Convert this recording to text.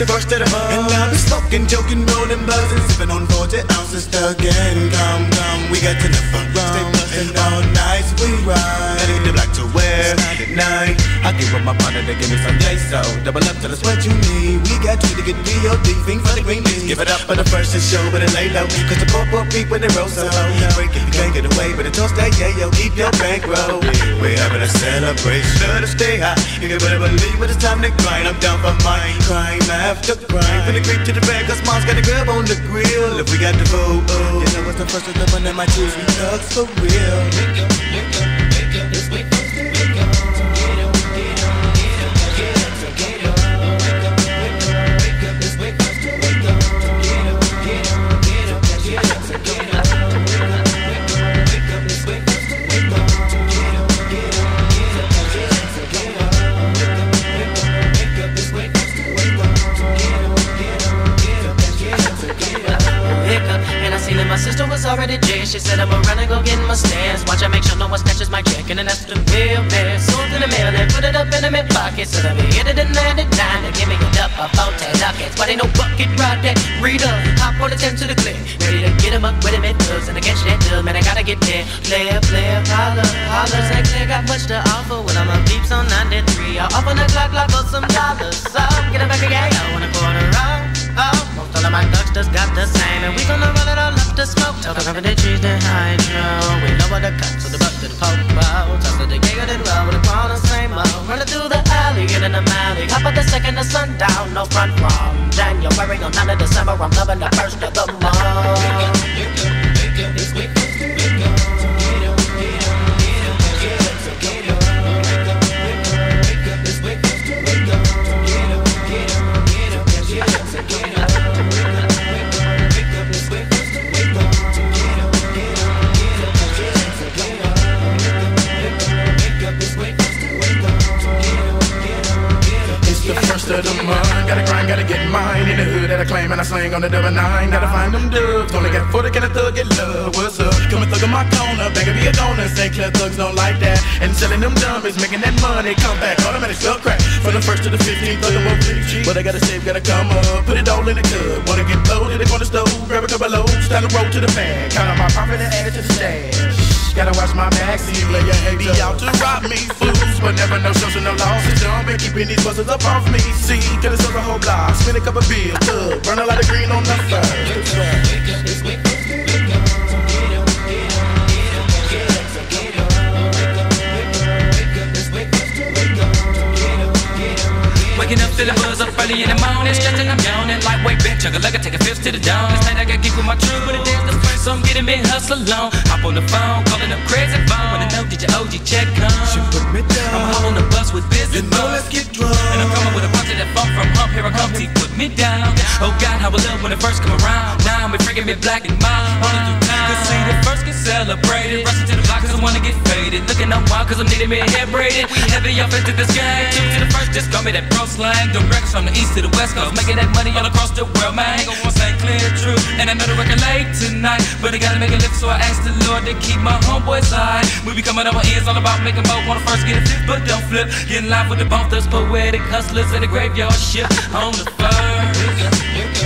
the rush that I'm on. And I'm smoking, joking, rolling, buzzing, sipping on 40 ounces, thugging. Come, come, we got to the front, Stay bustin' all night, we ride. Black to wear at night. I give up my partner to give me some day so double up till it's what you need. We got you to get DOD, thing for the green beans. Give it up for the first to show, but it lay low. Cause the poor, poor when they roll so low. Break if you can't get away, but the toast that yeah, yo, keep your bankroll. We're having a celebration, let us stay high. You can better believe when it's time to grind. I'm down for mine, crime after crime. From the creep to the bag, cause mom's got a grub on the grill. If we got the vote, oh, you know what's the first of the one that might choose. We thugs for real. Wake already J. She said I'ma run and go get my stance. Watch I make sure no one snatches my check, and then that's the real man. Sold in the mail and put it up in the mid pocket. So let me hit it land it nine. Give me a duck, a phone, ten ducats. But ain't no bucket right that Read up, hop on the 10 to the click. Ready to get him up with him in dubs. And I catch that dub, man, I gotta get there. Player, player, holler, holler. Say clear, got much to offer. When I'm a peeps on 93. I'll open the clock, clock for some. Sundown, no front I and I slang on the double nine. Gotta find them dubs. Only got 40, can a thug get love? What's up? Come and thug in my corner. Bang be a donor. St. Clair thugs don't like that. And selling them dummies, making that money. Come back, automatic spell crack. From the first to the 15th, thug up. But I gotta save, gotta come up. Put it all in the cup. Wanna get loaded, they on the stove. Grab a couple loads. down the road to the fan. Count on my profit and add it to the stash. Gotta watch my back, see player hate be out to rob me. Fools, but never no social, no losses. Don't been keeping these buzzers up off me. See, could have a whole block, spin a couple bills, burn a lot of green on the fire. To the buzz up early in the morning. Stretching, I'm yawning. Lightweight bench, chugga like I take a fifth to the dawn. This night I got geek with my true, but it is the first, so I'm getting me hustle on. Hop on the phone, calling up crazy phone. Wanna know, did your OG check come? She put me down. I'm hop on the bus with busy You know, let's get drunk. And I'm coming with a bunch of that funk from hump. Here I come, T, put me down. Oh God, how I love when it first come around. Now I'm freaking me black and mild. Only Cause see, the first get celebrated. Rushing to the block cause I wanna get faded. Looking up wild cause I'm needing me hair braided. We Heavy off into this game. Two to the first, just call me that pro slang. The from the east to the west coast, making that money all across the world, man. Hang on St. Clair true. And I know the record late tonight, but I gotta make a lift, so I ask the Lord to keep my homeboys high. We be coming up our ears all about making more. Wanna first get it fit, but don't flip. Getting live with the bump, those poetic hustlers in the graveyard ship on the first.